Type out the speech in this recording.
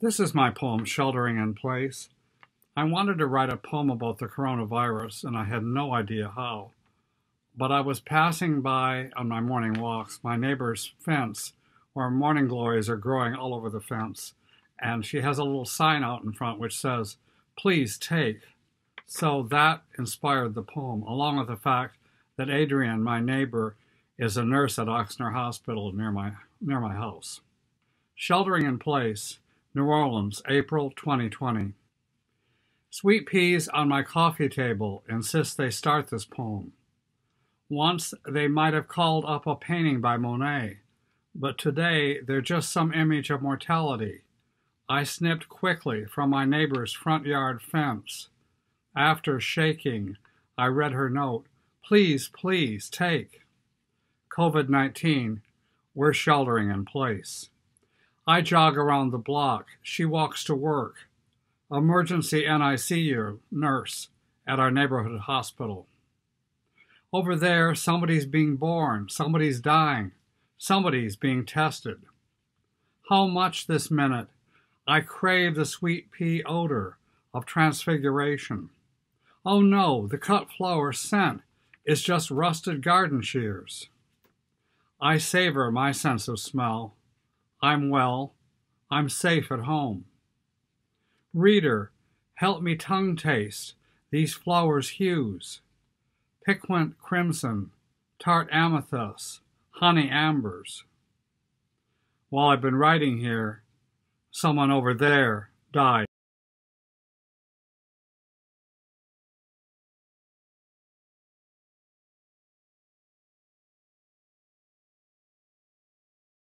This is my poem, Sheltering in Place. I wanted to write a poem about the coronavirus, and I had no idea how. But I was passing by on my morning walks my neighbor's fence where morning glories are growing all over the fence. And she has a little sign out in front which says, Please take. So that inspired the poem, along with the fact that Adrian, my neighbor, is a nurse at Ochsner Hospital near my, near my house. Sheltering in Place New Orleans, April 2020. Sweet peas on my coffee table insist they start this poem. Once they might have called up a painting by Monet, but today they're just some image of mortality. I snipped quickly from my neighbor's front yard fence. After shaking, I read her note Please, please take. COVID 19, we're sheltering in place. I jog around the block. She walks to work. Emergency NICU nurse at our neighborhood hospital. Over there, somebody's being born, somebody's dying, somebody's being tested. How much this minute I crave the sweet pea odor of transfiguration. Oh no, the cut flower scent is just rusted garden shears. I savor my sense of smell I'm well. I'm safe at home. Reader, help me tongue taste these flowers' hues piquant crimson, tart amethyst, honey ambers. While I've been writing here, someone over there died.